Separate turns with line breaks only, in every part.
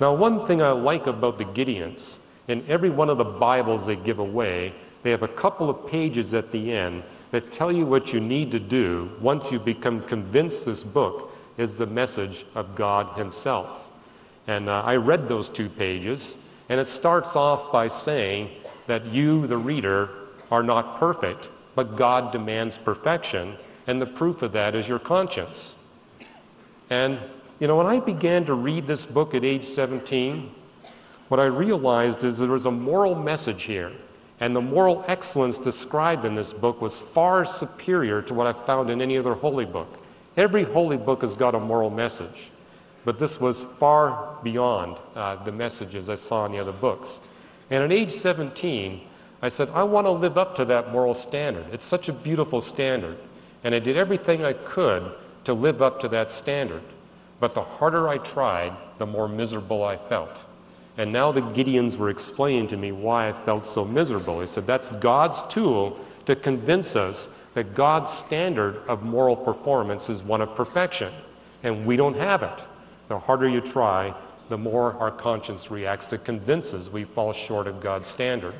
Now, one thing I like about the Gideons, in every one of the Bibles they give away, they have a couple of pages at the end that tell you what you need to do once you become convinced this book is the message of God Himself. And uh, I read those two pages, and it starts off by saying that you, the reader, are not perfect, but God demands perfection, and the proof of that is your conscience. And, you know, when I began to read this book at age 17, what I realized is there was a moral message here and the moral excellence described in this book was far superior to what I found in any other holy book. Every holy book has got a moral message, but this was far beyond uh, the messages I saw in the other books. And at age 17, I said, I want to live up to that moral standard. It's such a beautiful standard. And I did everything I could to live up to that standard. But the harder I tried, the more miserable I felt. And now the Gideons were explaining to me why I felt so miserable. He said, That's God's tool to convince us that God's standard of moral performance is one of perfection, and we don't have it. The harder you try, the more our conscience reacts to convince us we fall short of God's standard.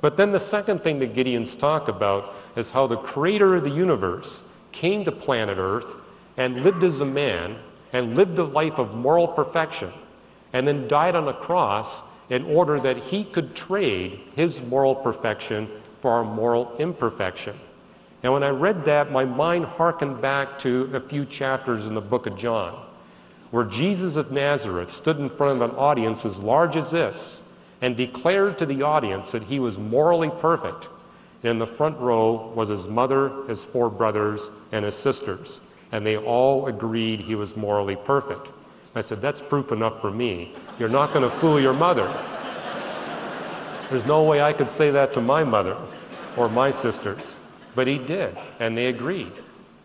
But then the second thing the Gideons talk about is how the creator of the universe came to planet Earth and lived as a man and lived a life of moral perfection and then died on a cross in order that he could trade his moral perfection for our moral imperfection. And when I read that, my mind harkened back to a few chapters in the book of John, where Jesus of Nazareth stood in front of an audience as large as this and declared to the audience that he was morally perfect. And in the front row was his mother, his four brothers, and his sisters, and they all agreed he was morally perfect. I said, That's proof enough for me. You're not going to fool your mother. There's no way I could say that to my mother or my sisters. But he did, and they agreed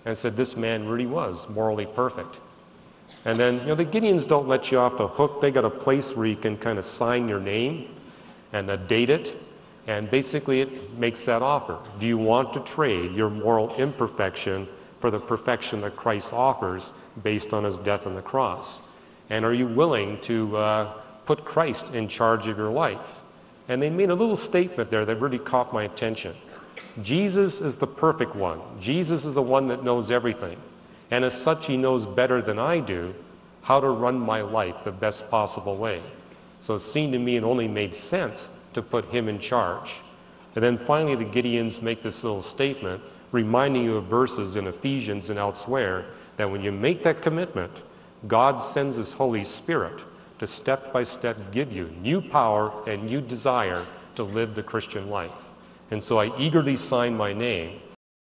and said this man really was morally perfect. And then, you know, the Gideons don't let you off the hook. They got a place where you can kind of sign your name and uh, date it. And basically, it makes that offer. Do you want to trade your moral imperfection for the perfection that Christ offers based on his death on the cross? And are you willing to uh, put Christ in charge of your life? And they made a little statement there that really caught my attention. Jesus is the perfect one. Jesus is the one that knows everything. And as such, he knows better than I do how to run my life the best possible way. So it seemed to me it only made sense to put him in charge. And then finally, the Gideons make this little statement reminding you of verses in Ephesians and elsewhere that when you make that commitment, God sends His Holy Spirit to step by step give you new power and new desire to live the Christian life. And so I eagerly sign my name.